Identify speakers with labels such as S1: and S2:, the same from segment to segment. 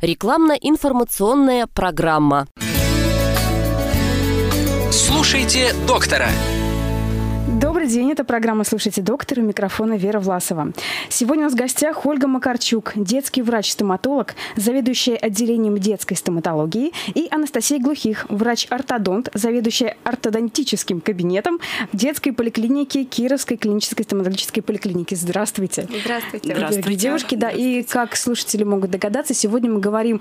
S1: Рекламно-информационная программа.
S2: Слушайте доктора.
S3: Добрый день, это программа «Слушайте доктора», микрофона Вера Власова. Сегодня у нас в гостях Ольга Макарчук, детский врач-стоматолог, заведующая отделением детской стоматологии, и Анастасия Глухих, врач-ортодонт, заведующая ортодонтическим кабинетом детской поликлиники Кировской клинической стоматологической поликлиники. Здравствуйте.
S4: Здравствуйте.
S3: Здравствуйте. Девушки, да, и как слушатели могут догадаться, сегодня мы говорим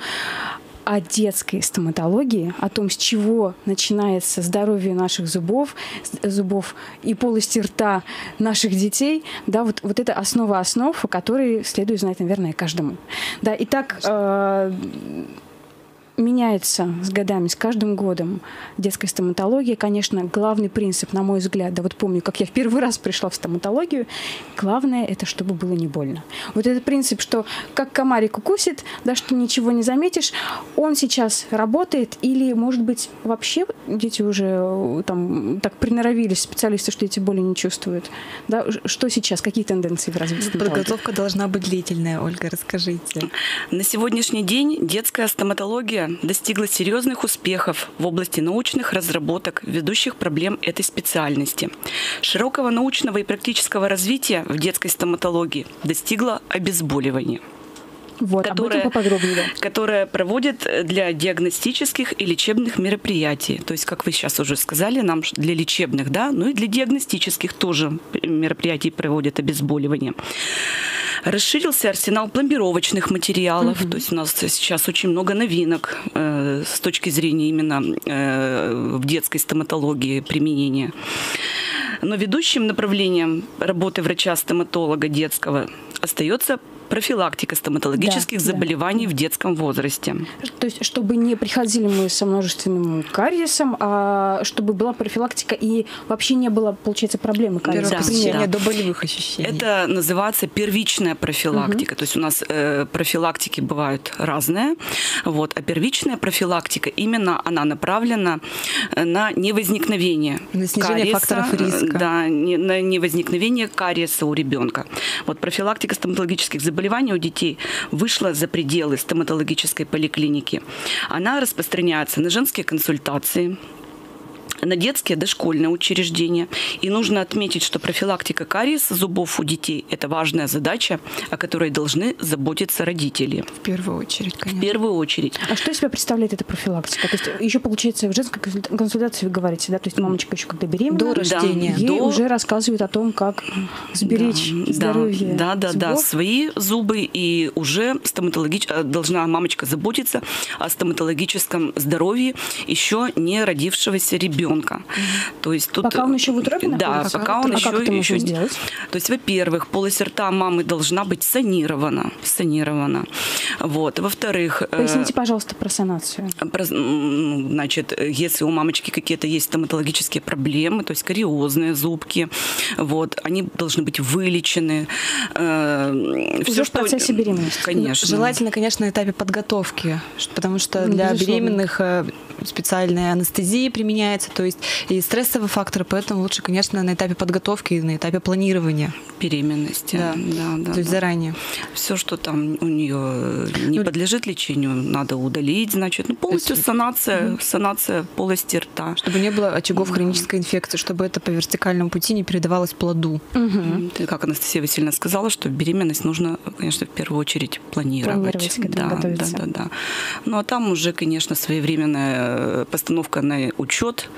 S3: о детской стоматологии, о том, с чего начинается здоровье наших зубов, зубов и полости рта наших детей, да, вот, вот это основа основ, которые следует знать, наверное, каждому. Да, итак, э, меняется с годами, с каждым годом детская стоматология. Конечно, главный принцип, на мой взгляд, да вот помню, как я в первый раз пришла в стоматологию, главное это, чтобы было не больно. Вот этот принцип, что как комарик укусит, да, что ничего не заметишь, он сейчас работает или, может быть, вообще дети уже э, там так приноровились, специалисты, что эти боли не чувствуют. Да? Что сейчас, какие тенденции в развитии
S4: Подготовка должна быть длительная, Ольга, расскажите.
S5: На сегодняшний день детская стоматология достигла серьезных успехов в области научных разработок, ведущих проблем этой специальности. Широкого научного и практического развития в детской стоматологии достигло обезболивание
S3: вот, которая. Да.
S5: которая проводит для диагностических и лечебных мероприятий. То есть, как вы сейчас уже сказали, нам для лечебных, да, ну и для диагностических тоже мероприятий проводят обезболивание. Расширился арсенал пломбировочных материалов. Угу. То есть у нас сейчас очень много новинок э, с точки зрения именно э, в детской стоматологии применения. Но ведущим направлением работы врача-стоматолога детского остается профилактика стоматологических да, заболеваний да. в детском возрасте.
S3: То есть, чтобы не приходили мы со множественным кариесом, а чтобы была профилактика и вообще не было, получается, проблемы кариеса.
S4: Да, да. до болевых ощущений.
S5: Это называется первичная профилактика. Угу. То есть у нас э, профилактики бывают разные, вот, а первичная профилактика именно она направлена э, на невозникновение
S4: на снижение кариеса, факторов риска.
S5: Да, не, на невозникновение кариеса у ребенка. Вот профилактика стоматологических заболеваний заболевания у детей вышла за пределы стоматологической поликлиники. Она распространяется на женские консультации, на детские дошкольные учреждения. И нужно отметить, что профилактика кариеса зубов у детей – это важная задача, о которой должны заботиться родители.
S4: В первую очередь, конечно.
S5: В первую очередь.
S3: А что из себя представляет эта профилактика? То есть еще, получается, в женской консультации вы говорите, да? То есть мамочка еще когда беременна,
S4: до рождения,
S3: ей
S4: до...
S3: уже рассказывают о том, как сберечь да, здоровье
S5: Да, да, зубов. да, свои зубы и уже стоматологич... Э, должна мамочка заботиться о стоматологическом здоровье еще не родившегося ребенка ребенка.
S3: То есть тут пока он еще в утробе
S5: Да,
S3: находится?
S5: пока он а еще, как это еще сделать? То есть, во-первых, полость рта мамы должна быть санирована, санирована. Вот. Во-вторых,
S3: э, поясните, пожалуйста, про санацию. Про,
S5: значит, если у мамочки какие-то есть стоматологические проблемы, то есть кариозные зубки, вот, они должны быть вылечены.
S3: Э, Уже Все, в процессе что... беременности.
S5: Конечно.
S4: Желательно, конечно, на этапе подготовки, потому что ну, для Безусловно. беременных э, специальная анестезия применяется, то есть и стрессовый фактор, поэтому лучше, конечно, на этапе подготовки и на этапе планирования
S5: беременности.
S4: Да, да, да. То есть да. заранее.
S5: Все, что там у нее не ну, подлежит лечению, надо удалить, значит, ну, полностью есть, санация, угу. санация полости рта.
S4: Чтобы не было очагов угу. хронической инфекции, чтобы это по вертикальному пути не передавалось плоду.
S5: Угу. Как Анастасия Васильевна сказала, что беременность нужно, конечно, в первую очередь планировать.
S3: Планировать
S5: да, да, да, да. Ну а там уже, конечно, своевременная постановка на учет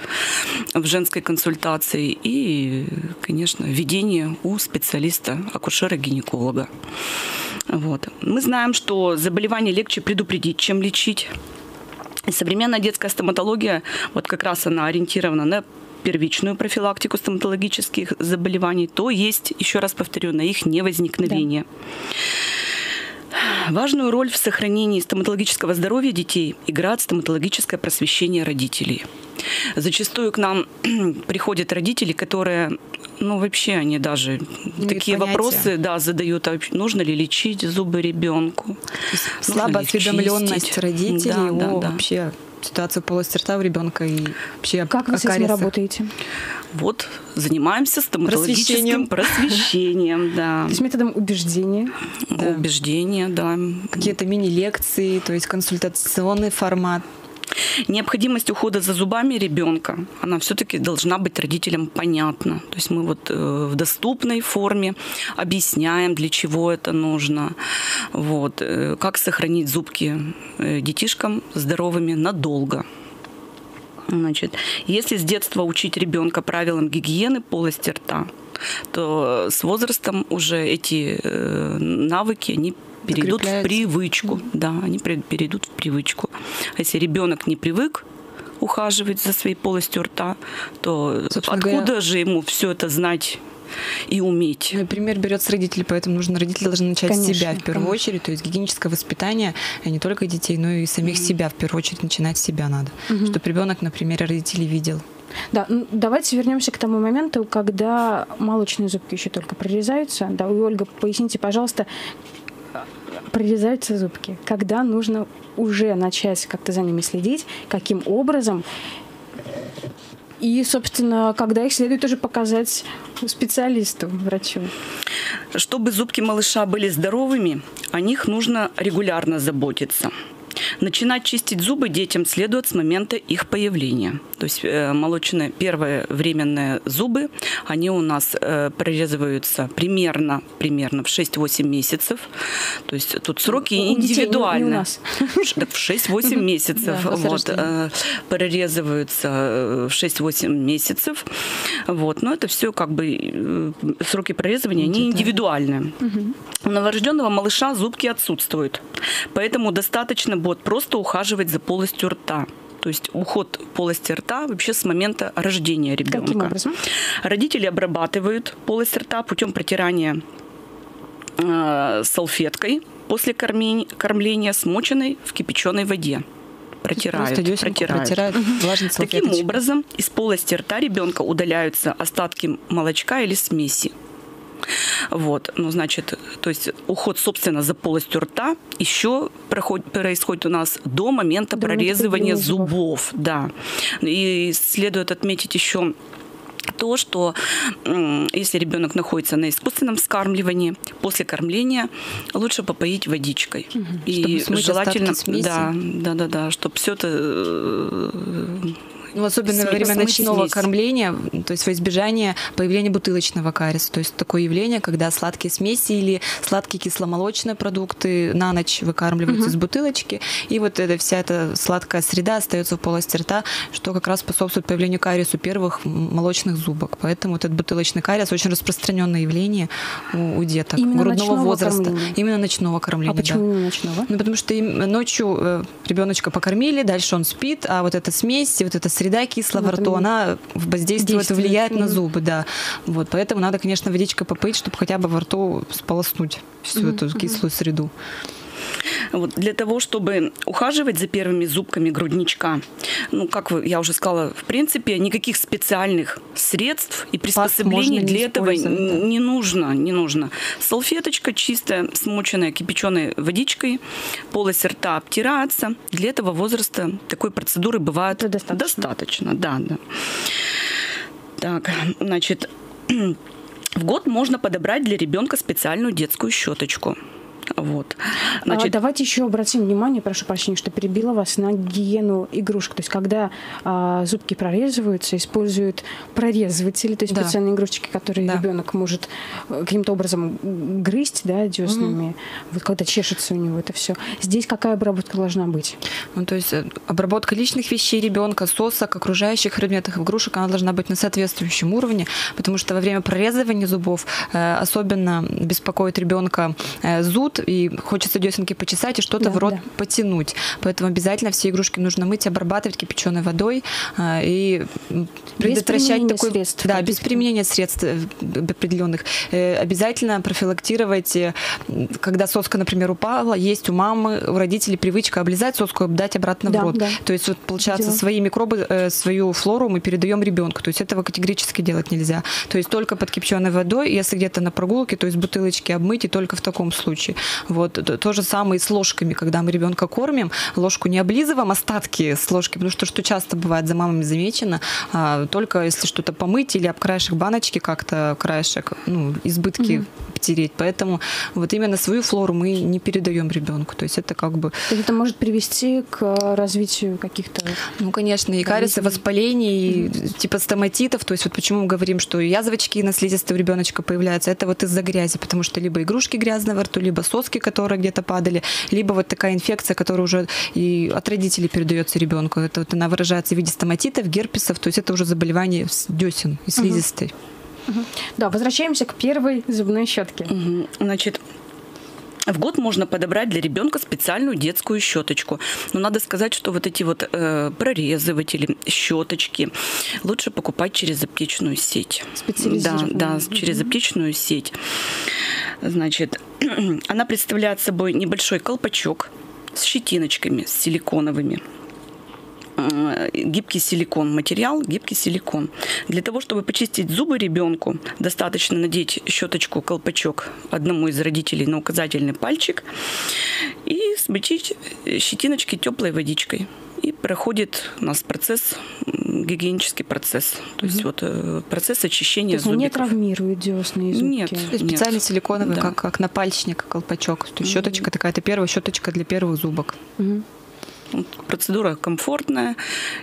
S5: в женской консультации и, конечно, введение у специалиста, акушера-гинеколога. Вот. Мы знаем, что заболевание легче предупредить, чем лечить. И современная детская стоматология, вот как раз она ориентирована на первичную профилактику стоматологических заболеваний, то есть, еще раз повторю, на их невозникновение. Да. Важную роль в сохранении стоматологического здоровья детей играет стоматологическое просвещение родителей. Зачастую к нам приходят родители, которые, ну, вообще они даже Не такие вопросы, да, задают, а нужно ли лечить зубы ребенку?
S4: Слабая осведомленность родителей да, о да, да. вообще ситуация полости рта у ребенка и вообще
S3: Как вы с этим работаете?
S5: Вот, занимаемся стоматологическим просвещением, да.
S3: То есть методом убеждения.
S5: Да. Убеждения, да.
S4: Какие-то мини-лекции, то есть консультационный формат.
S5: Необходимость ухода за зубами ребенка, она все-таки должна быть родителям понятна. То есть мы вот э, в доступной форме объясняем, для чего это нужно, вот, э, как сохранить зубки э, детишкам здоровыми надолго. Значит, если с детства учить ребенка правилам гигиены полости рта, то с возрастом уже эти навыки они перейдут в привычку. Mm-hmm. Да, они перейдут в привычку. А если ребенок не привык ухаживать за своей полостью рта, то Собственно откуда говоря... же ему все это знать? и уметь.
S4: Например, берет с родителей, поэтому нужно родители должны начать конечно, с себя в первую конечно. очередь. То есть гигиеническое воспитание не только детей, но и самих mm-hmm. себя в первую очередь начинать с себя надо, mm-hmm. чтобы ребенок, например, родителей видел.
S3: Да, ну, давайте вернемся к тому моменту, когда молочные зубки еще только прорезаются. Да, Ольга, поясните, пожалуйста, прорезаются зубки, когда нужно уже начать как-то за ними следить, каким образом, и, собственно, когда их следует уже показать специалисту, врачу.
S5: Чтобы зубки малыша были здоровыми, о них нужно регулярно заботиться. Начинать чистить зубы детям следует с момента их появления. То есть э, молочные первые временные зубы, они у нас э, прорезываются примерно, примерно в 6-8 месяцев. То есть тут сроки у индивидуальны. В 6-8 месяцев вот, э, прорезываются в 6-8 месяцев. Вот. Но это все как бы сроки прорезывания, они индивидуальные. У новорожденного малыша зубки отсутствуют. Поэтому достаточно будет просто ухаживать за полостью рта. То есть уход полости рта вообще с момента рождения ребенка.
S3: Каким образом?
S5: Родители обрабатывают полость рта путем протирания э, салфеткой после кормления, кормления, смоченной в кипяченой воде протирают, протирают. протирают Таким образом, из полости рта ребенка удаляются остатки молочка или смеси. Вот, ну, значит, то есть уход, собственно, за полостью рта еще происходит у нас до момента до прорезывания зубов. зубов. Да. И следует отметить еще то, что если ребенок находится на искусственном вскармливании, после кормления лучше попоить водичкой.
S4: Угу, и желательно,
S5: да, да, да, да, чтобы все это э,
S4: ну, особенно во время ночного кормления, то есть во избежание появления бутылочного кариеса. То есть такое явление, когда сладкие смеси или сладкие кисломолочные продукты на ночь выкармливаются угу. из бутылочки, и вот эта вся эта сладкая среда остается в полости рта, что как раз способствует появлению кариеса первых молочных зубок. Поэтому этот бутылочный кариес очень распространенное явление у, у деток
S3: именно
S4: грудного возраста.
S3: Кормления.
S4: Именно ночного кормления. А
S3: почему
S4: да.
S3: именно ночного?
S4: Ну, потому что ночью э, ребеночка покормили, дальше он спит, а вот эта смесь, вот эта среда кислого во рту, она воздействует, влияет на зубы, да. Вот, поэтому надо, конечно, водичкой попыть, чтобы хотя бы во рту сполоснуть всю эту кислую среду.
S5: Вот, для того, чтобы ухаживать за первыми зубками грудничка, ну, как я уже сказала, в принципе, никаких специальных средств и приспособлений для этого да. не нужно, не нужно. Салфеточка чистая, смоченная кипяченой водичкой, полость рта обтирается. Для этого возраста такой процедуры бывает достаточно. достаточно. Да, да. Так, значит, в год можно подобрать для ребенка специальную детскую щеточку. Вот.
S3: А, Значит... А, давайте еще обратим внимание, прошу прощения, что перебила вас на гигиену игрушек. То есть когда а, зубки прорезываются, используют прорезыватели, то есть да. специальные игрушечки, которые да. ребенок может э, каким-то образом грызть, да, деснами. Угу. Вот когда чешется у него это все. Здесь какая обработка должна быть?
S4: Ну, то есть э, обработка личных вещей ребенка, сосок, окружающих предметов игрушек, она должна быть на соответствующем уровне, потому что во время прорезывания зубов э, особенно беспокоит ребенка э, зуд, и хочется десенки почесать и что-то да, в рот да. потянуть. Поэтому обязательно все игрушки нужно мыть, обрабатывать кипяченой водой а, и предотвращать такой...
S3: Средств,
S4: да, без применения средств э, определенных. Э, обязательно профилактировать, э, когда соска, например, упала, есть у мамы, у родителей привычка облизать соску и дать обратно да, в рот. Да. То есть вот получается Дело. свои микробы, свою флору мы передаем ребенку. То есть этого категорически делать нельзя. То есть только под кипяченой водой, если где-то на прогулке, то есть бутылочки обмыть и только в таком случае. Вот то же самое и с ложками, когда мы ребенка кормим, ложку не облизываем остатки с ложки, потому что что часто бывает за мамами замечено, а, только если что-то помыть или об краешек баночки как-то краешек, ну, избытки угу. потереть. Поэтому вот именно свою флору мы не передаем ребенку. То есть это как бы...
S3: То есть это может привести к развитию каких-то...
S4: Ну, конечно, и кариесы, воспалений, mm типа стоматитов. То есть вот почему мы говорим, что язвочки на слизистой у ребеночка появляются, это вот из-за грязи, потому что либо игрушки грязные во рту, либо соски, которые где-то падали, либо вот такая инфекция, которая уже и от родителей передается ребенку. Это вот она выражается в виде стоматитов, герпесов, то есть это уже заболевание десен и слизистой. Угу.
S3: Угу. Да, возвращаемся к первой зубной щетке.
S5: Угу. Значит, в год можно подобрать для ребенка специальную детскую щеточку. Но надо сказать, что вот эти вот э, прорезыватели, щеточки лучше покупать через аптечную сеть. Да, да, через аптечную сеть. Значит, она представляет собой небольшой колпачок с щетиночками, с силиконовыми. Э, гибкий силикон, материал гибкий силикон. Для того, чтобы почистить зубы ребенку, достаточно надеть щеточку, колпачок одному из родителей на указательный пальчик и смочить щетиночки теплой водичкой. И проходит у нас процесс, гигиенический процесс. То есть угу. вот э, процесс очищения
S3: То есть
S5: зубиков.
S3: не травмирует десны и зубки?
S5: Нет.
S4: Специальный нет. силиконовый, да. как, как напальчник, колпачок. То есть угу. щеточка такая, это первая щеточка для первых зубок.
S3: Угу.
S5: Процедура комфортная.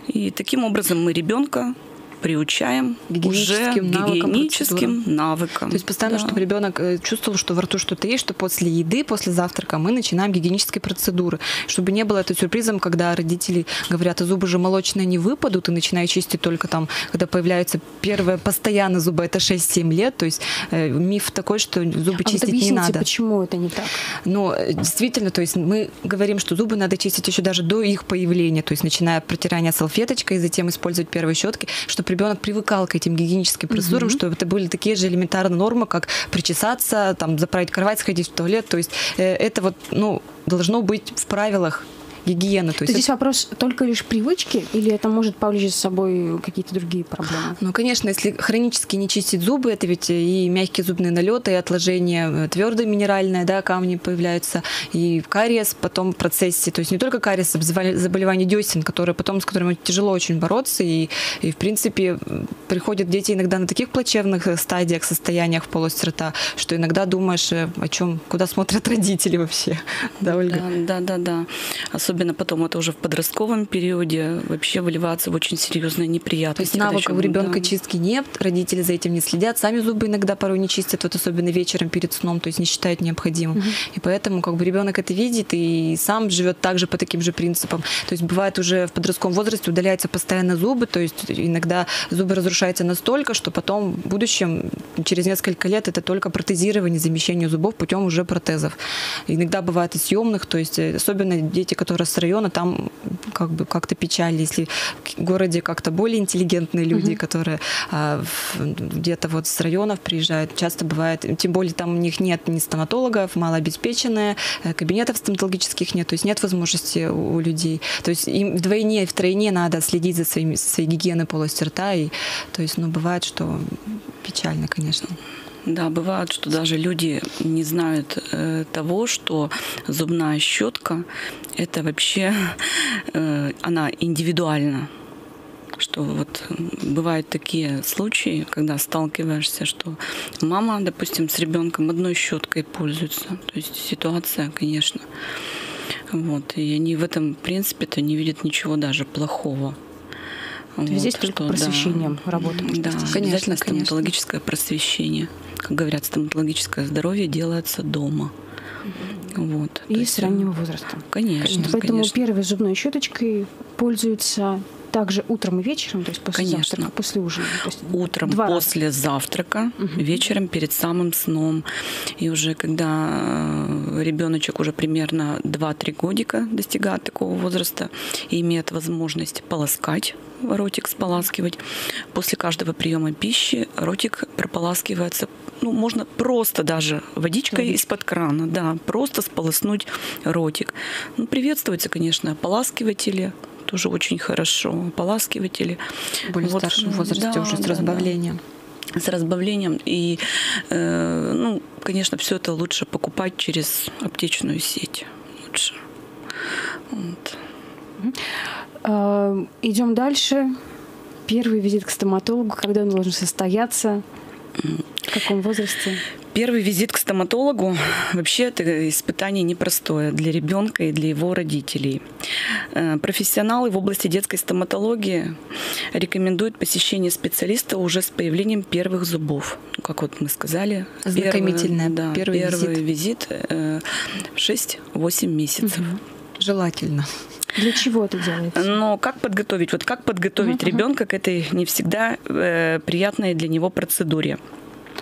S5: И таким образом мы ребенка приучаем гигиеническим, уже навыкам, гигиеническим навыкам.
S4: То есть постоянно, да. чтобы ребенок э, чувствовал, что во рту что-то есть, что после еды, после завтрака мы начинаем гигиенические процедуры. Чтобы не было это сюрпризом, когда родители говорят, а зубы же молочные не выпадут, и начинают чистить только там, когда появляются первые постоянно зубы, это 6-7 лет. То есть э, миф такой, что зубы а чистить вот
S3: не
S4: надо.
S3: почему это не так?
S4: Ну, действительно, то есть мы говорим, что зубы надо чистить еще даже до их появления, то есть начиная от протирания салфеточкой, и затем использовать первые щетки, чтобы чтобы ребенок привыкал к этим гигиеническим процедурам, mm-hmm. чтобы это были такие же элементарные нормы, как причесаться, там, заправить кровать, сходить в туалет. То есть э, это вот, ну, должно быть в правилах гигиена.
S3: То, есть здесь это... вопрос только лишь привычки или это может повлечь за собой какие-то другие проблемы?
S4: Ну, конечно, если хронически не чистить зубы, это ведь и мягкие зубные налеты, и отложения э, твердые минеральные, да, камни появляются, и кариес потом в процессе, то есть не только кариес, а заболевания десен, которые потом, с которыми тяжело очень бороться, и, и в принципе приходят дети иногда на таких плачевных э, стадиях, состояниях в полости рта, что иногда думаешь, э, о чем, куда смотрят родители вообще,
S5: да, Ольга? Да, да, да, да. Особенно потом это уже в подростковом периоде, вообще выливаться в очень серьезные неприятности.
S4: То есть навыков у ребенка да. чистки нет, родители за этим не следят, сами зубы иногда порой не чистят, вот особенно вечером перед сном, то есть не считают необходимым. Угу. И поэтому как бы ребенок это видит и сам живет также по таким же принципам. То есть бывает уже в подростковом возрасте удаляются постоянно зубы, то есть иногда зубы разрушаются настолько, что потом в будущем, через несколько лет, это только протезирование, замещение зубов путем уже протезов. Иногда бывает и съемных, то есть э, особенно дети, которые района, там как бы как-то печаль, если в городе как-то более интеллигентные люди, угу. которые а, где-то вот с районов приезжают, часто бывает, тем более там у них нет ни стоматологов, малообеспеченные, э, кабинетов стоматологических нет, то есть нет возможности у, у людей. То есть им вдвойне, втройне надо следить за своими, своей гигиеной полости рта, и то есть, ну, бывает, что печально, конечно.
S5: Да, бывает, что даже люди не знают э, того, что зубная щетка это вообще э, она индивидуальна. Что вот бывают такие случаи, когда сталкиваешься, что мама, допустим, с ребенком одной щеткой пользуется. То есть ситуация, конечно. Вот. И они в этом, принципе-то, не видят ничего даже плохого.
S3: То вот, здесь только что, просвещением да, работаем.
S5: Да, конечно, обязательно стоматологическое просвещение. Как говорят, стоматологическое здоровье делается дома. Вот,
S3: и с раннего возраста.
S5: Конечно.
S3: Поэтому
S5: конечно.
S3: первой зубной щеточкой пользуются также утром и вечером, то есть после Конечно. завтрака, после ужина. То есть
S5: утром два после раза. завтрака, угу. вечером перед самым сном. И уже когда э, ребеночек уже примерно 2-3 годика достигает такого возраста и имеет возможность полоскать ротик споласкивать. После каждого приема пищи ротик прополаскивается, ну, можно просто даже водичкой из-под крана, да, просто сполоснуть ротик. Ну, приветствуется, конечно, ополаскиватели, тоже очень хорошо, ополаскиватели.
S4: Более вот, старшем возрасте да, уже с да, разбавлением.
S5: Да с разбавлением. И, э, ну, конечно, все это лучше покупать через аптечную сеть. Лучше.
S3: Вот. А, идем дальше. Первый визит к стоматологу, когда он должен состояться? В каком возрасте?
S5: Первый визит к стоматологу вообще это испытание непростое для ребенка и для его родителей. Э, профессионалы в области детской стоматологии рекомендуют посещение специалиста уже с появлением первых зубов. Ну, как вот мы сказали.
S4: Знакомительное.
S5: Первый, да, первый, первый визит, визит 6-8 месяцев. Угу.
S4: Желательно.
S3: Для чего это делается?
S5: Но как подготовить? Вот как подготовить uh-huh. ребенка к этой не всегда э, приятной для него процедуре?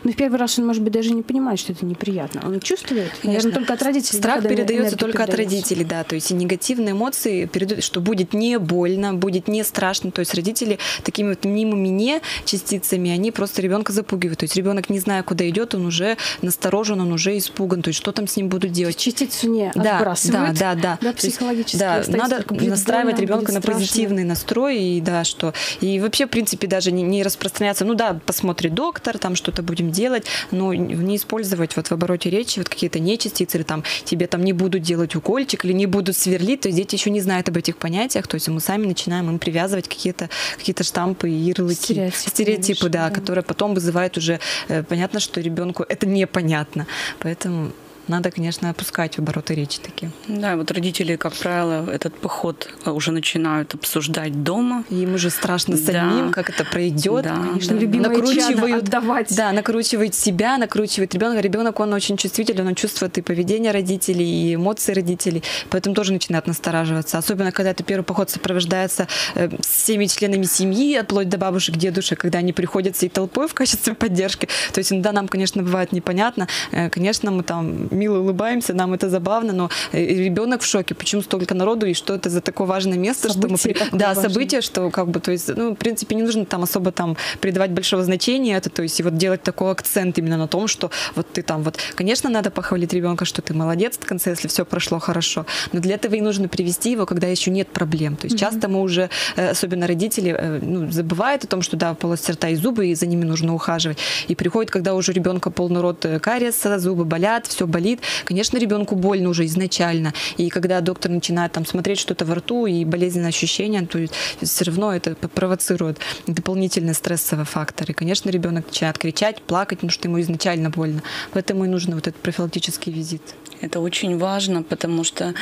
S3: Но в первый раз он, может быть, даже не понимает, что это неприятно. Он чувствует, наверное, только от родителей.
S4: Страх да, передается только передается. от родителей, да. То есть и негативные эмоции передают, что будет не больно, будет не страшно. То есть родители такими вот мнимыми не частицами, они просто ребенка запугивают. То есть ребенок, не зная, куда идет, он уже насторожен, он уже испуган. То есть что там с ним будут делать?
S3: Частицу не
S4: да,
S3: отбрасывают.
S4: Да, да, да.
S3: Да, психологически.
S4: Да, надо настраивать ребенка на позитивный настрой и да, что и вообще в принципе даже не, не распространяться. Ну да, посмотрит доктор, там что-то будем делать, но не использовать вот в обороте речи вот какие-то нечастицы, или там тебе там не будут делать укольчик, или не будут сверлить, то есть дети еще не знают об этих понятиях, то есть мы сами начинаем им привязывать какие-то какие штампы и ярлыки.
S3: Стереотипы,
S4: стереотипы да, да, которые потом вызывают уже, э, понятно, что ребенку это непонятно. Поэтому надо, конечно, опускать в обороты речи такие.
S5: Да, вот родители, как правило, этот поход э, уже начинают обсуждать дома.
S4: И им уже страшно да. самим, как это пройдет.
S3: Да, конечно, да. накручивают,
S4: отдавать. Да, накручивает себя, накручивает ребенка. Ребенок, он очень чувствителен, он чувствует и поведение родителей, и эмоции родителей, поэтому тоже начинает настораживаться. Особенно, когда это первый поход сопровождается э, всеми членами семьи, вплоть до бабушек, дедушек, когда они приходят всей толпой в качестве поддержки. То есть иногда нам, конечно, бывает непонятно. Э, конечно, мы там мило улыбаемся, нам это забавно, но э, ребенок в шоке, почему столько народу и что это за такое важное место,
S3: событие
S4: что
S3: мы...
S4: Да,
S3: важное.
S4: событие, что как бы, то есть, ну, в принципе, не нужно там особо там придавать большого значения это, то есть, и вот делать такой акцент именно на том, что вот ты там вот, конечно, надо похвалить ребенка, что ты молодец в конце, если все прошло хорошо, но для этого и нужно привести его, когда еще нет проблем. То есть mm-hmm. часто мы уже, э, особенно родители, э, ну, забывают о том, что да, полость рта и зубы, и за ними нужно ухаживать. И приходит, когда уже ребенка полный рот кариеса, зубы болят, все болит, болит. Конечно, ребенку больно уже изначально. И когда доктор начинает там смотреть что-то во рту и болезненные ощущения, то все равно это провоцирует дополнительный стрессовый фактор. И, конечно, ребенок начинает кричать, плакать, потому что ему изначально больно. Поэтому и нужно вот этот профилактический визит.
S5: Это очень важно, потому что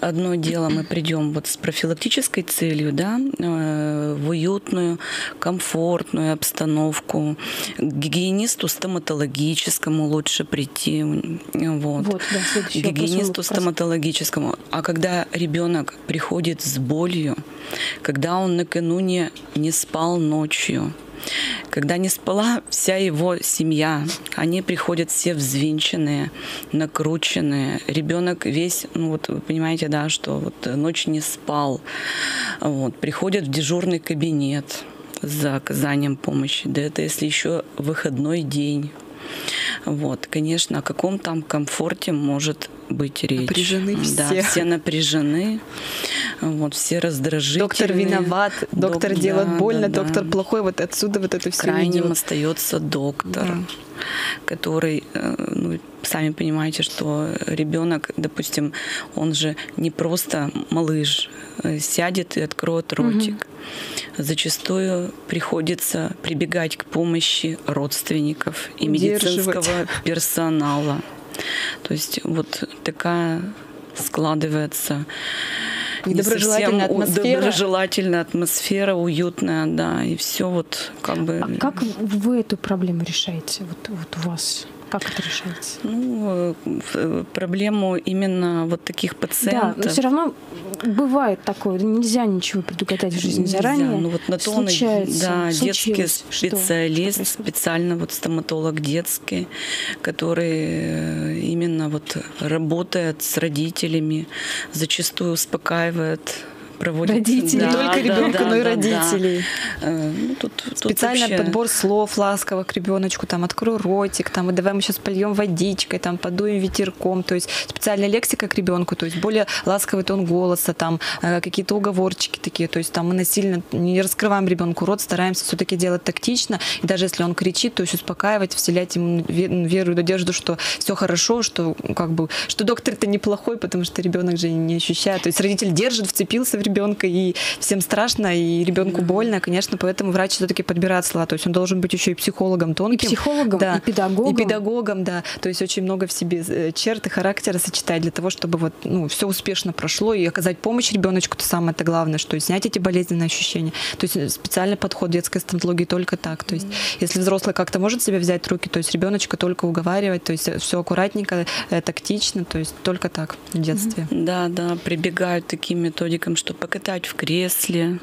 S5: одно дело мы придем вот с профилактической целью, да, э, в уютную, комфортную обстановку. К гигиенисту стоматологическому лучше прийти. Вот.
S3: вот да,
S5: к гигиенисту стоматологическому. А когда ребенок приходит с болью, когда он накануне не спал ночью, когда не спала вся его семья, они приходят все взвинченные, накрученные. Ребенок весь, ну вот вы понимаете, да, что вот ночь не спал. Вот, приходят в дежурный кабинет за оказанием помощи. Да это если еще выходной день. Вот, конечно, о каком там комфорте может быть речь.
S4: Напряжены все.
S5: Да, все напряжены, вот, все раздражительные.
S4: Доктор виноват, доктор Док, делает да, больно, да, доктор да. плохой, вот отсюда вот это все
S5: Крайним идет. остается доктор, да. который, э, ну, сами понимаете, что ребенок, допустим, он же не просто малыш, э, сядет и откроет ротик. Угу. Зачастую приходится прибегать к помощи родственников и медицинского персонала. То есть вот такая складывается
S4: недоброжелательная атмосфера.
S5: Доброжелательная атмосфера, уютная, да, и все вот как бы.
S3: А как вы эту проблему решаете? Вот, вот у вас как это решается?
S5: Ну, э, проблему именно вот таких пациентов.
S3: Да, но все равно бывает такое. Нельзя ничего предугадать в жизни Нельзя. заранее.
S5: Ну, вот на то
S3: Случается.
S5: Да, детский специалист, что? специально вот стоматолог детский, который э, именно вот работает с родителями, зачастую успокаивает проводят.
S3: Родители.
S4: Да, не только ребенка, да, но и да, родителей.
S5: Да. Э, ну, тут,
S4: Специально
S5: вообще...
S4: подбор слов ласковых к ребеночку, там открой ротик, там давай мы сейчас польем водичкой, там подуем ветерком, то есть специальная лексика к ребенку, то есть более ласковый тон голоса, там э, какие-то уговорчики такие, то есть там мы насильно не раскрываем ребенку рот, стараемся все-таки делать тактично, и даже если он кричит, то есть успокаивать, вселять ему веру и надежду, что все хорошо, что как бы, что доктор-то неплохой, потому что ребенок же не ощущает, то есть родитель держит, вцепился в ребенка, и всем страшно, и ребенку больно, конечно, поэтому врач все-таки подбирает слова, то есть он должен быть еще и психологом тонким.
S3: И психологом,
S4: да,
S3: и педагогом.
S4: И педагогом, да, то есть очень много в себе э, черт и характера сочетать для того, чтобы вот, ну, все успешно прошло и оказать помощь ребеночку, то самое это главное, что снять эти болезненные ощущения. То есть э, специальный подход детской стоматологии только так. То есть mm-hmm. если взрослый как-то может себя взять руки, то есть ребеночка только уговаривать, то есть все аккуратненько, э, тактично, то есть только так в детстве.
S5: Mm-hmm. Да, да, прибегают таким методикам, что покатать в кресле,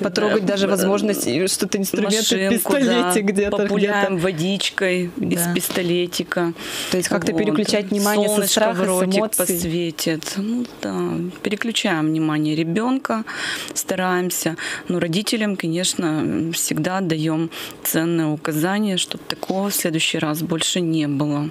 S4: потрогать даже возможность что-то инструменты в пистолете
S5: да,
S4: где-то.
S5: Популяем где водичкой да. из пистолетика.
S4: То есть как-то вот. переключать внимание
S5: Солнышко
S4: со страха,
S5: в ротик
S4: с эмоций.
S5: посветит. Ну да, переключаем внимание ребенка, стараемся. Но родителям, конечно, всегда даем ценное указание, чтобы такого в следующий раз больше не было.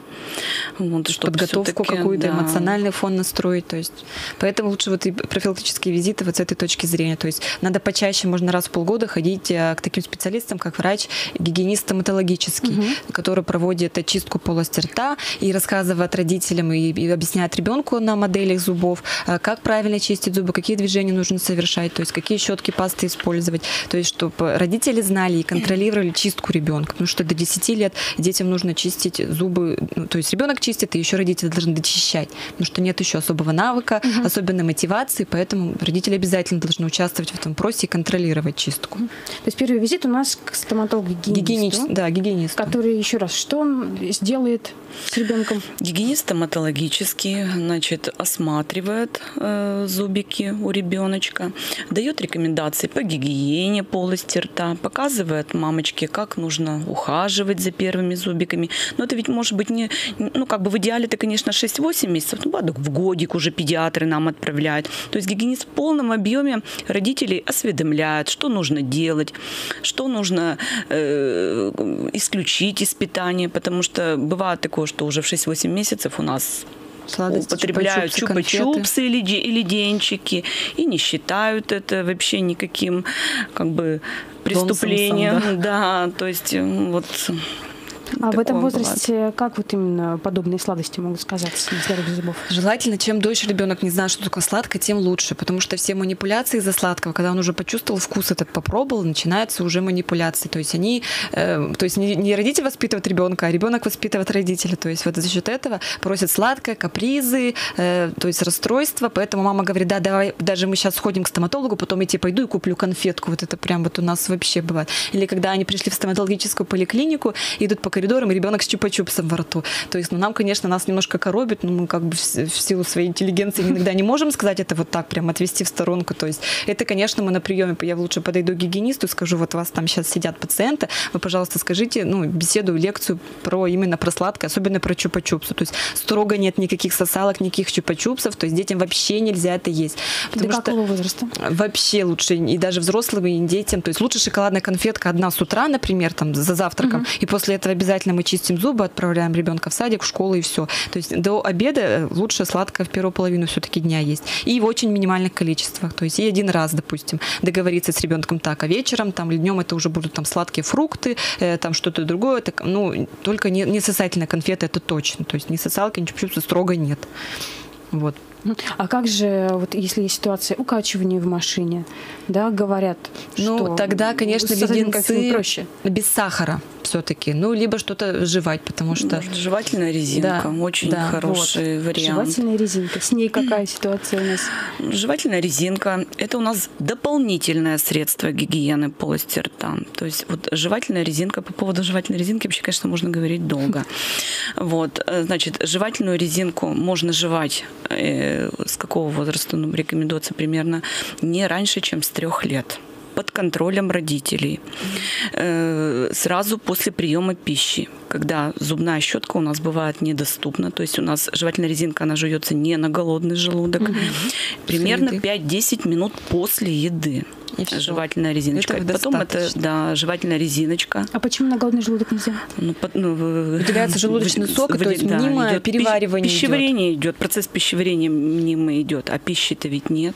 S4: Вот, Подготовку какую-то, да. эмоциональный фон настроить. То есть, поэтому лучше вот и профилактические визиты вот с этой точки зрения. То есть надо почаще, можно раз в полгода ходить э, к таким специалистам, как врач, гигиенист стоматологический, угу. который проводит очистку полости рта и рассказывает родителям и, и объясняет ребенку на моделях зубов, э, как правильно чистить зубы, какие движения нужно совершать, то есть какие щетки, пасты использовать. То есть чтобы родители знали и контролировали чистку ребенка. Потому что до 10 лет детям нужно чистить зубы. Ну, то есть ребенок чистит, и еще родители должны дочищать. Потому что нет еще особого навыка, угу. особенной мотивации, поэтому родители обязательно должны участвовать в этом вопросе и контролировать чистку. То
S3: есть первый визит у нас к стоматологу-гигиенисту.
S4: да, гигиенист.
S3: Который, еще раз, что он сделает с ребенком?
S5: Гигиенист стоматологический, значит, осматривает э, зубики у ребеночка, дает рекомендации по гигиене полости рта, показывает мамочке, как нужно ухаживать за первыми зубиками. Но это ведь может быть не, ну как бы в идеале это, конечно, 6-8 месяцев, ну в годик уже педиатры нам отправляют. То есть гигиенист в полном объеме родителей осведомляет, что нужно делать, что нужно э, исключить из питания, потому что бывает такое, что уже в 6-8 месяцев у нас Сладости, употребляют чупа-чупсы или, или денчики и не считают это вообще никаким как бы преступлением. Да. да, то есть вот
S3: а в этом возрасте бывает. как вот именно подобные сладости могут сказаться на здоровье зубов?
S4: Желательно, чем дольше ребенок не знает, что такое сладкое, тем лучше, потому что все манипуляции из-за сладкого, когда он уже почувствовал вкус этот, попробовал, начинаются уже манипуляции. То есть они, э, то есть не, не родитель воспитывает ребенка, а ребенок воспитывает родителя. То есть вот за счет этого просят сладкое, капризы, э, то есть расстройства. Поэтому мама говорит, да, давай, даже мы сейчас сходим к стоматологу, потом я тебе пойду и куплю конфетку. Вот это прям вот у нас вообще бывает. Или когда они пришли в стоматологическую поликлинику, идут по коридорам, и ребенок с чупа-чупсом во рту. То есть, ну, нам, конечно, нас немножко коробит, но мы как бы в, в силу своей интеллигенции иногда не можем сказать это вот так, прям отвести в сторонку. То есть, это, конечно, мы на приеме, я лучше подойду к гигиенисту, скажу, вот у вас там сейчас сидят пациенты, вы, пожалуйста, скажите, ну, беседу, лекцию про именно про сладкое, особенно про чупа-чупсы. То есть, строго нет никаких сосалок, никаких чупа-чупсов, то есть, детям вообще нельзя это есть.
S3: Потому До какого возраста?
S4: Вообще лучше, и даже взрослым, и детям. То есть, лучше шоколадная конфетка одна с утра, например, там, за завтраком, угу. и после этого обязательно мы чистим зубы, отправляем ребенка в садик, в школу и все. То есть до обеда э, лучше сладкое в первую половину все-таки дня есть. И в очень минимальных количествах. То есть и один раз, допустим, договориться с ребенком так, а вечером там или днем это уже будут там сладкие фрукты, э, там что-то другое. Так, ну, только не, не сосательная конфета, это точно. То есть ни сосалки, ничего строго нет. Вот.
S3: А как же, вот если есть ситуация укачивания в машине, да, говорят,
S4: ну,
S3: что
S4: тогда, конечно, леденцы проще. без сахара все-таки. Ну, либо что-то жевать, потому что...
S5: Может, жевательная резинка. Да, очень да, хороший вот. вариант.
S3: Жевательная резинка. С ней какая ситуация у нас?
S5: Жевательная резинка – это у нас дополнительное средство гигиены полости рта. То есть вот жевательная резинка, по поводу жевательной резинки вообще, конечно, можно говорить долго. Вот, э, значит, жевательную резинку можно жевать с какого возраста, ну, рекомендуется примерно не раньше, чем с трех лет под контролем родителей, э, сразу после приема пищи. когда зубная щетка у нас бывает недоступна, то есть у нас жевательная резинка, она жуется не на голодный желудок, угу. примерно 5-10 минут после еды и все. жевательная резиночка. Этого Потом это да, жевательная резиночка.
S3: А почему на голодный желудок нельзя?
S4: Ну, по, ну, Выделяется желудочный сок, в, то есть да, мнимое переваривание
S5: Пищеварение идет. идет, процесс пищеварения мнимый идет, а пищи-то ведь нет.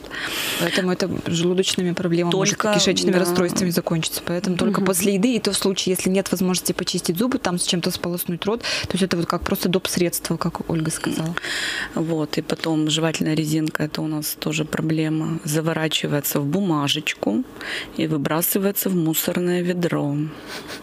S4: Поэтому это желудочными проблемами, только, может, кишечными да. расстройствами закончится. Поэтому только угу. после еды, и то в случае, если нет возможности почистить зубы, там с чем-то сполоснуть рот, то есть это вот как просто доп. средство, как Ольга сказала.
S5: Вот, и потом жевательная резинка, это у нас тоже проблема, заворачивается в бумажечку, и выбрасывается в мусорное ведро.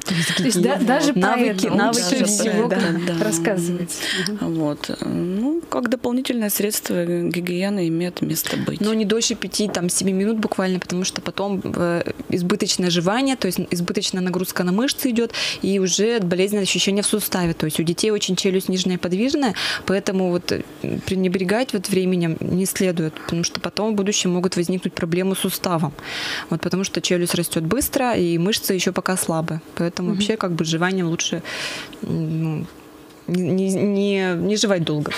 S3: То есть да, даже навыки, про навыки всего да, да, рассказывать.
S5: Вот. Ну, как дополнительное средство гигиены имеет место быть.
S4: Но не дольше 5-7 минут буквально, потому что потом э, избыточное жевание, то есть избыточная нагрузка на мышцы идет, и уже болезненное ощущение в суставе. То есть у детей очень челюсть нижняя подвижная, поэтому вот э, пренебрегать вот временем не следует, потому что потом в будущем могут возникнуть проблемы с суставом. Вот потому что челюсть растет быстро, и мышцы еще пока слабы. Поэтому mm-hmm. вообще как бы жеванием лучше ну, не, не, не жевать долго.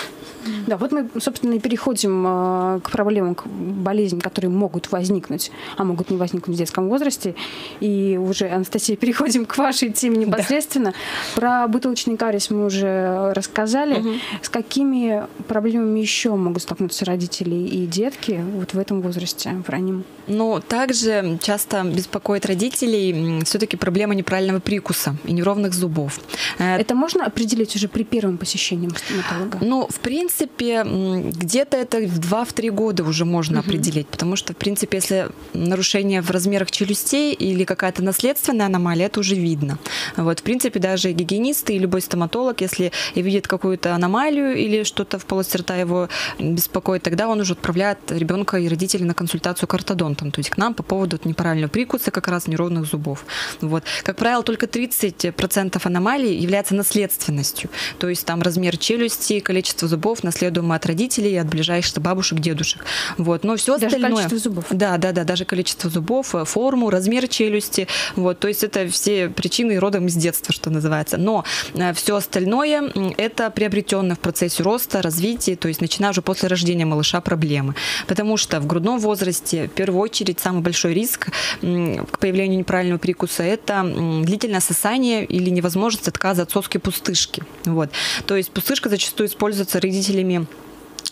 S3: Да, вот мы, собственно, и переходим э, к проблемам, к болезням, которые могут возникнуть, а могут не возникнуть в детском возрасте. И уже, Анастасия, переходим к вашей теме непосредственно. Да. Про бутылочный кариес мы уже рассказали. Угу. С какими проблемами еще могут столкнуться родители и детки вот в этом возрасте, в раннем?
S4: Ну, также часто беспокоит родителей все-таки проблема неправильного прикуса и неровных зубов.
S3: Э, Это можно определить уже при первом посещении стоматолога?
S4: Ну, в принципе, где-то это в 2-3 года уже можно угу. определить, потому что, в принципе, если нарушение в размерах челюстей или какая-то наследственная аномалия, это уже видно. Вот, в принципе, даже гигиенисты и любой стоматолог, если видит какую-то аномалию или что-то в полости рта его беспокоит, тогда он уже отправляет ребенка и родителей на консультацию к ортодонтам, то есть к нам по поводу неправильного прикуса, как раз неровных зубов. Вот. Как правило, только 30% аномалий является наследственностью, то есть там размер челюсти, количество зубов, наследуемые от родителей, от ближайших бабушек, дедушек. Вот. Но все
S3: даже
S4: остальное...
S3: количество зубов.
S4: Да, да, да, даже количество зубов, э, форму, размер челюсти. Вот. То есть это все причины родом из детства, что называется. Но э, все остальное это приобретенное в процессе роста, развития, то есть начиная уже после рождения малыша проблемы. Потому что в грудном возрасте в первую очередь самый большой риск к появлению неправильного прикуса это длительное сосание или невозможность отказа от соски пустышки. Вот. То есть пустышка зачастую используется родителями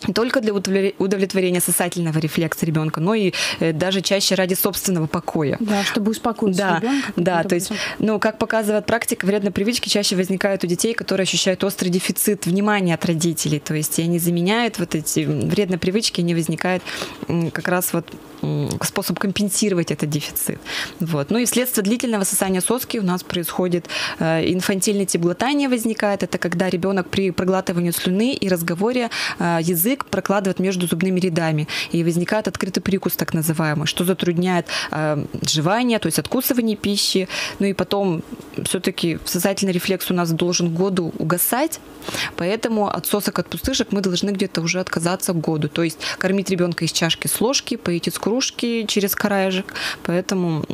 S4: не только для удовлетворения сосательного рефлекса ребенка, но и э, даже чаще ради собственного покоя.
S3: Да, чтобы успокоить
S4: да,
S3: ребенка.
S4: Да, то есть, ну, как показывает практика, вредные привычки чаще возникают у детей, которые ощущают острый дефицит внимания от родителей. То есть, они заменяют вот эти вредные привычки, они возникают как раз вот способ компенсировать этот дефицит. Вот. Ну и вследствие длительного сосания соски у нас происходит э, инфантильный тип глотания возникает. Это когда ребенок при проглатывании слюны и разговоре э, язык прокладывает между зубными рядами. И возникает открытый прикус, так называемый, что затрудняет э, жевание, то есть откусывание пищи. Ну и потом все-таки сосательный рефлекс у нас должен году угасать, поэтому от сосок, от пустышек мы должны где-то уже отказаться к году. То есть кормить ребенка из чашки с ложки, поить из кружки через краешек, поэтому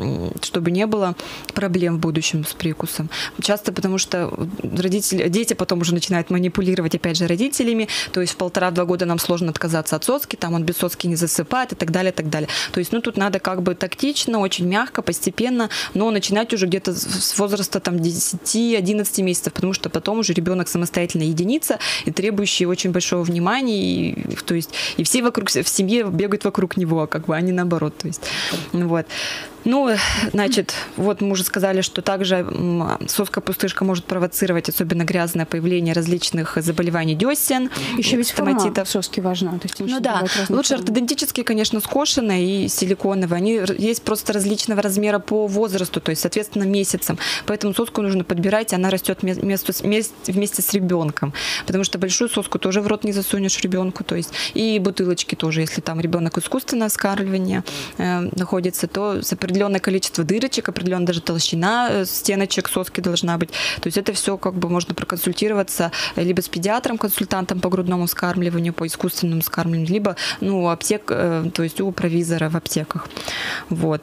S4: чтобы не было проблем в будущем с прикусом. Часто потому что родители, дети потом уже начинают манипулировать опять же родителями, то есть в полтора-два года нам сложно отказаться от соски, там он без соски не засыпает и так далее, и так далее. То есть, ну, тут надо как бы тактично, очень мягко, постепенно, но начинать уже где-то с возраста там 10-11 месяцев, потому что потом уже ребенок самостоятельно единица и требующий очень большого внимания, и, то есть, и все вокруг, в семье бегают вокруг него, как бы, а не наоборот, то есть, вот. Ну, значит, вот мы уже сказали, что также соска-пустышка может провоцировать особенно грязное появление различных заболеваний десен.
S3: Еще ведь форма соски важна. То есть
S4: ну да, лучше формы. ортодонтические, конечно, скошенные и силиконовые. Они есть просто различного размера по возрасту, то есть, соответственно, месяцам. Поэтому соску нужно подбирать, и она растет вместе, вместе с ребенком. Потому что большую соску тоже в рот не засунешь ребенку. То есть, и бутылочки тоже, если там ребенок искусственное вскармливание э, находится, то с определенное количество дырочек, определенная даже толщина э, стеночек соски должна быть. То есть это все как бы можно проконсультироваться либо с педиатром, консультантом по грудному скармливанию, по искусственному скармливанию, либо ну, аптек, э, то есть у провизора в аптеках. Вот.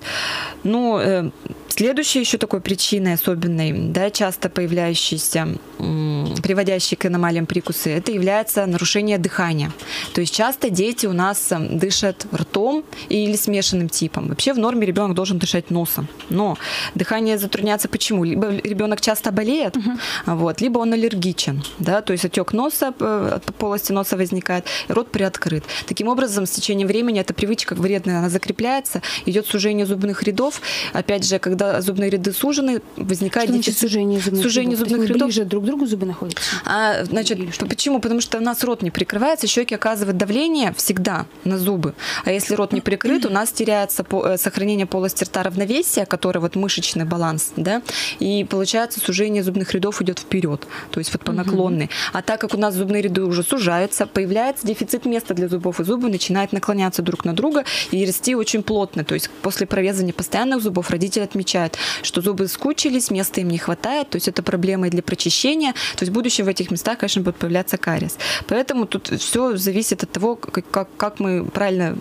S4: Ну, э, Следующей еще такой причиной особенной, да, часто появляющейся, приводящей к аномалиям прикусы, это является нарушение дыхания. То есть часто дети у нас дышат ртом или смешанным типом. Вообще в норме ребенок должен дышать носом. Но дыхание затрудняется почему? Либо ребенок часто болеет, угу. вот, либо он аллергичен, да, то есть отек носа, э, от полости носа возникает, рот приоткрыт. Таким образом, с течением времени эта привычка вредная, она закрепляется, идет сужение зубных рядов. Опять же, когда зубные ряды сужены, возникает
S3: Что дефицит. сужение зубных
S4: сужение
S3: рядов?
S4: зубных рядов.
S3: ближе друг к другу зубы находятся?
S4: А, значит, почему? Потому что у нас рот не прикрывается, щеки оказывают давление всегда на зубы. А если рот не прикрыт, у нас теряется э, сохранение полости рта равновесия, которое вот мышечный баланс, да, и получается сужение зубных рядов идет вперед, то есть вот по наклонной. А так как у нас зубные ряды уже сужаются, появляется дефицит места для зубов, и зубы начинают наклоняться друг на друга и расти очень плотно. То есть после прорезания постоянных зубов родители отмечают, что зубы скучились, места им не хватает, то есть это проблема и для прочищения. То есть в будущем в этих местах, конечно, будет появляться кариес. Поэтому тут все зависит от того, как, как мы правильно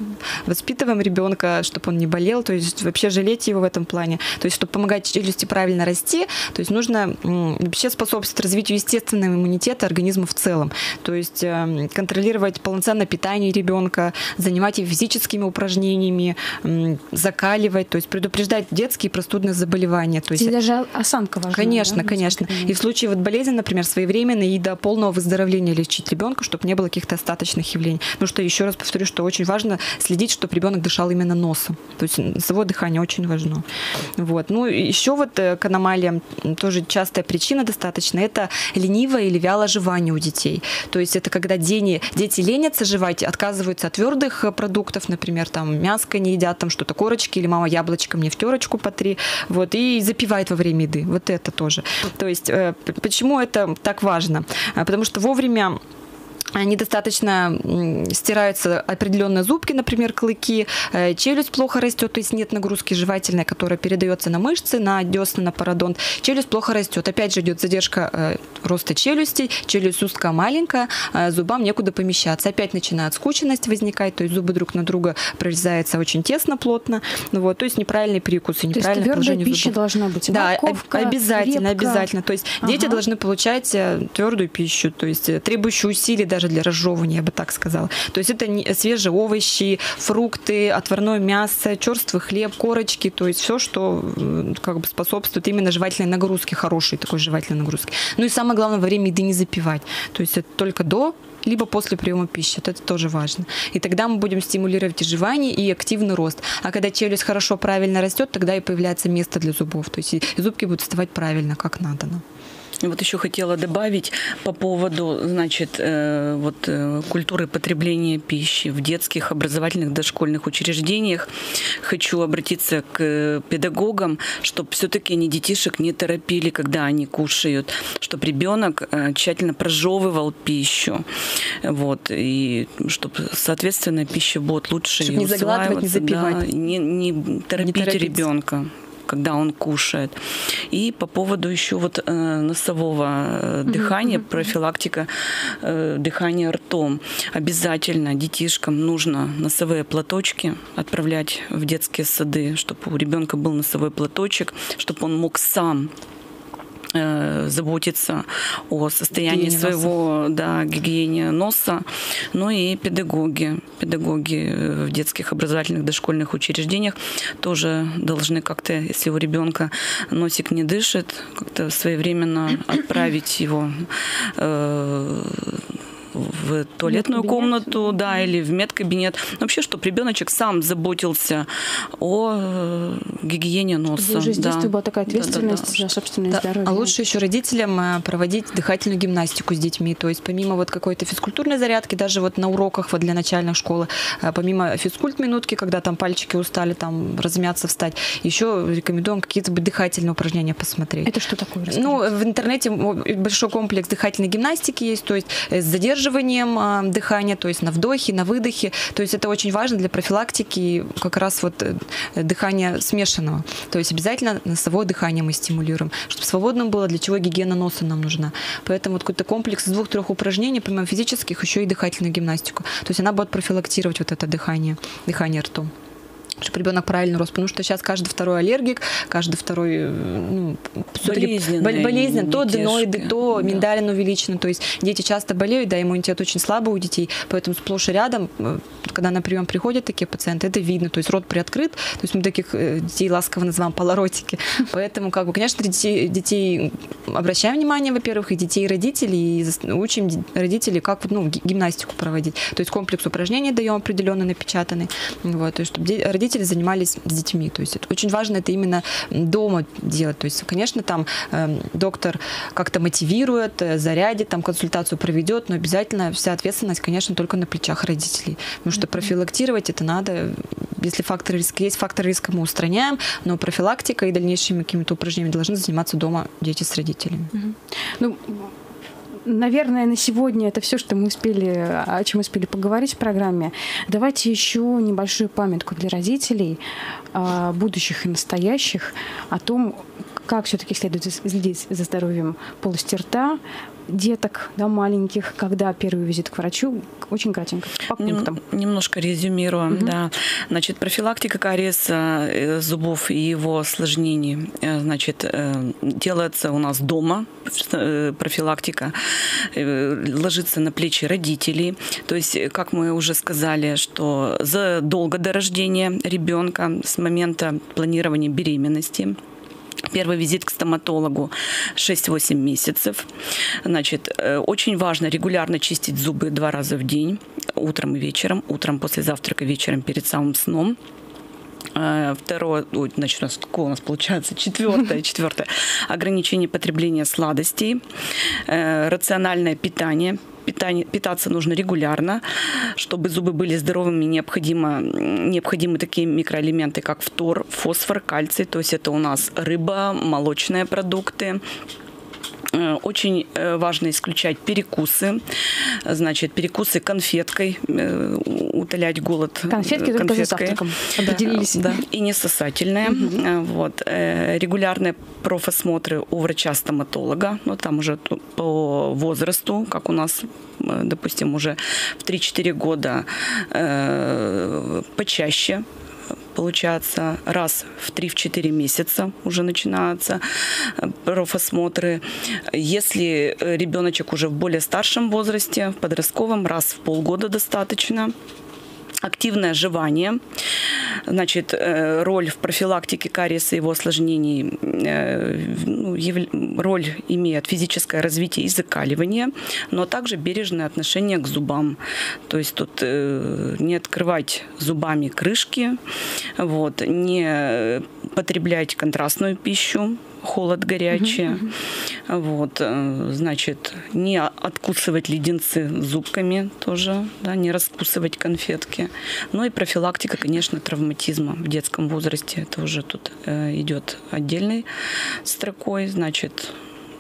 S4: воспитываем ребенка, чтобы он не болел, то есть вообще жалеть его в этом плане. То есть, чтобы помогать челюсти правильно расти, то есть нужно вообще способствовать развитию естественного иммунитета организма в целом. То есть эм, контролировать полноценное питание ребенка, занимать его физическими упражнениями, закаливать, то есть предупреждать детские простудные заболевания. То есть,
S3: и даже осанка важна.
S4: Конечно,
S3: да,
S4: конечно. И в случае вот болезни, например, своевременно и до полного выздоровления лечить ребенка, чтобы не было каких-то остаточных явлений. Потому что, еще раз повторю, что очень важно следить, чтобы ребенок дышал именно носом. То есть носовое дыхание очень важно. Вот. Ну, еще вот э, к аномалиям тоже частая причина достаточно, это ленивое или вялое жевание у детей. То есть это когда дети, дети ленятся жевать, отказываются от твердых э, продуктов, например, там мяско не едят, там что-то корочки, или мама яблочко мне в терочку по три, вот, и запивает во время еды. Вот это тоже. То есть э, почему это так важно? Потому что вовремя недостаточно стираются определенные зубки, например, клыки, э, челюсть плохо растет, то есть нет нагрузки жевательной, которая передается на мышцы, на десны, на пародонт. Челюсть плохо растет. Опять же идет задержка э, роста челюсти, челюсть узкая, маленькая, э, зубам некуда помещаться. Опять начинает скученность возникать, то есть зубы друг на друга прорезаются очень тесно, плотно. Ну, вот, то есть неправильный прикус и неправильное
S3: то
S4: положение
S3: пища
S4: зубов.
S3: должна быть.
S4: Да,
S3: Морковка,
S4: обязательно,
S3: репка.
S4: обязательно. То есть ага. дети должны получать твердую пищу, то есть требующую усилий даже для разжевывания, я бы так сказала. То есть это свежие овощи, фрукты, отварное мясо, черствый хлеб, корочки, то есть все, что как бы способствует именно жевательной нагрузке, хорошей такой жевательной нагрузки. Ну и самое главное, во время еды не запивать. То есть это только до либо после приема пищи. Вот это тоже важно. И тогда мы будем стимулировать и жевание, и активный рост. А когда челюсть хорошо, правильно растет, тогда и появляется место для зубов. То есть зубки будут вставать правильно, как надо. Ну.
S5: Вот еще хотела добавить по поводу, значит, э, вот э, культуры потребления пищи в детских образовательных дошкольных учреждениях. Хочу обратиться к педагогам, чтобы все-таки они детишек не торопили, когда они кушают, чтобы ребенок э, тщательно прожевывал пищу, вот, и чтобы, соответственно, пища будет лучше
S4: чтобы не заглатывать, не запивать,
S5: да, не, не торопить не ребенка когда он кушает. И по поводу еще вот э, носового э, дыхания, mm-hmm. профилактика э, дыхания ртом. Обязательно детишкам нужно носовые платочки отправлять в детские сады, чтобы у ребенка был носовой платочек, чтобы он мог сам Э, заботиться о состоянии гигиене своего, носа. да, гигиене носа, ну и педагоги, педагоги э, в детских образовательных дошкольных учреждениях тоже должны как-то, если у ребенка носик не дышит, как-то своевременно отправить его э, в туалетную комнату, да, или в медкабинет. Вообще, чтобы ребеночек сам заботился о э, гигиене носа. Чтобы
S3: уже с детства да. была такая ответственность да, да, да. за собственное да. здоровье.
S4: А лучше еще родителям э, проводить дыхательную гимнастику с детьми. То есть помимо вот какой-то физкультурной зарядки, даже вот на уроках вот для начальных школ, э, помимо физкульт минутки, когда там пальчики устали там размяться, встать, еще рекомендуем какие-то бы дыхательные упражнения посмотреть.
S3: Это что такое?
S4: Расскажите. Ну, в интернете большой комплекс дыхательной гимнастики есть, то есть задерживание задерживанием а, дыхания, то есть на вдохе, на выдохе. То есть это очень важно для профилактики как раз вот э, дыхания смешанного. То есть обязательно носовое дыхание мы стимулируем, чтобы свободным было, для чего гигиена носа нам нужна. Поэтому вот какой-то комплекс из двух-трех упражнений, помимо физических, еще и дыхательную гимнастику. То есть она будет профилактировать вот это дыхание, дыхание ртом. Чтобы ребенок правильно рос, потому что сейчас каждый второй аллергик, каждый второй э, ну,
S5: болезненный,
S4: болезнен, то аденоиды, то да. миндалин увеличен, то есть дети часто болеют, да, иммунитет очень слабый у детей, поэтому сплошь и рядом, э, когда на прием приходят такие пациенты, это видно, то есть рот приоткрыт, то есть мы таких э, детей ласково называем полоротики, поэтому, как бы, конечно, детей, детей обращаем внимание, во-первых, и детей, и родителей, и учим родителей, как ну, гимнастику проводить, то есть комплекс упражнений даем определенно напечатанный, вот, то есть чтобы родители занимались с детьми, то есть это очень важно это именно дома делать, то есть, конечно, там э, доктор как-то мотивирует, э, зарядит, там консультацию проведет, но обязательно вся ответственность, конечно, только на плечах родителей, потому что профилактировать это надо, если фактор риска есть, фактор риска мы устраняем, но профилактика и дальнейшими какими-то упражнениями должны заниматься дома дети с родителями.
S3: Ну, наверное, на сегодня это все, что мы успели, о чем успели поговорить в программе. Давайте еще небольшую памятку для родителей, а, будущих и настоящих, о том, как все-таки следует следить за здоровьем полости рта, деток, да, маленьких, когда первый визит к врачу, очень кратенько, по пунктам.
S5: Немножко резюмируем, угу. да. Значит, профилактика кариеса э, зубов и его осложнений, э, значит, э, делается у нас дома, профилактика, ложится на плечи родителей. То есть, как мы уже сказали, что задолго до рождения ребенка, с момента планирования беременности, Первый визит к стоматологу 6-8 месяцев. Значит, э, очень важно регулярно чистить зубы два раза в день, утром и вечером. Утром после завтрака, вечером перед самым сном. Э, второе, ой, значит, у нас какое у нас получается? Четвертое, четвертое. Ограничение потребления сладостей, э, рациональное питание, питание, питаться нужно регулярно. Чтобы зубы были здоровыми, необходимо, необходимы такие микроэлементы, как фтор, фосфор, кальций. То есть это у нас рыба, молочные продукты, очень э, важно исключать перекусы, значит, перекусы конфеткой, э, утолять голод
S3: Конфетки конфеткой. только завтраком определились.
S5: Да, и несосательные. Угу. Вот. Регулярные профосмотры у врача-стоматолога, ну, там уже по возрасту, как у нас, допустим, уже в 3-4 года почаще получается, раз в 3-4 месяца уже начинаются э, профосмотры. Если э, ребеночек уже в более старшем возрасте, в подростковом, раз в полгода достаточно активное жевание, значит, э, роль в профилактике кариеса и его осложнений, э, ну, роль имеет физическое развитие и закаливание, но также бережное отношение к зубам. То есть тут э, не открывать зубами крышки, вот, не потреблять контрастную пищу, холод горячий. Угу, Вот, э, значит, не откусывать леденцы зубками тоже, да, не раскусывать конфетки. Ну и профилактика, конечно, травматизма в детском возрасте. Это уже тут э, идет отдельной строкой. Значит,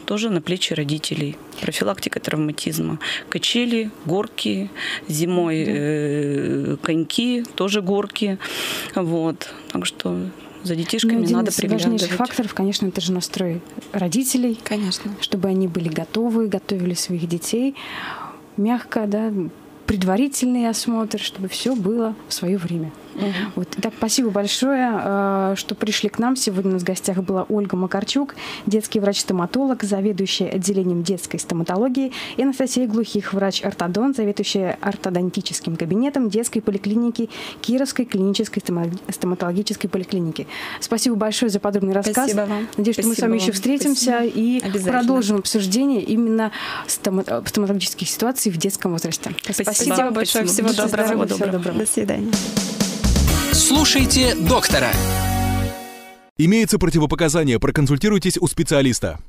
S5: тоже на плечи родителей. Профилактика травматизма. Качели, горки, зимой э, коньки, тоже горки. Вот. Так что за детишками
S3: ну, один
S5: надо
S3: из важнейших факторов, конечно, это же настрой родителей.
S4: Конечно.
S3: Чтобы они были готовы, готовили своих детей мягко, да, предварительный осмотр, чтобы все было в свое время. Угу. Вот. Итак, спасибо большое, э, что пришли к нам. Сегодня у нас в гостях была Ольга Макарчук, детский врач-стоматолог, заведующая отделением детской стоматологии, и Анастасия Глухих, врач-ортодон, заведующая ортодонтическим кабинетом детской поликлиники Кировской клинической стоматологической поликлиники. Спасибо большое за подробный рассказ.
S4: Спасибо вам.
S3: Надеюсь,
S4: спасибо
S3: что мы с вами еще встретимся
S4: спасибо.
S3: и продолжим обсуждение именно стоматологических ситуаций в детском возрасте.
S4: Спасибо, спасибо большое. Всего доброго.
S3: Всего доброго.
S4: До свидания.
S2: Слушайте доктора.
S6: Имеются противопоказания, проконсультируйтесь у специалиста.